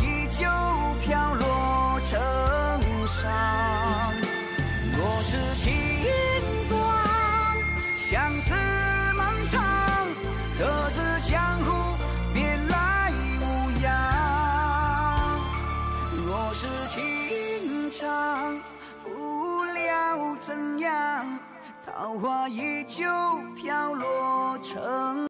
依旧飘落成殇。若是情断，相思漫长，各自江湖，别来无恙。若是情长，不了怎样，桃花依旧飘落成。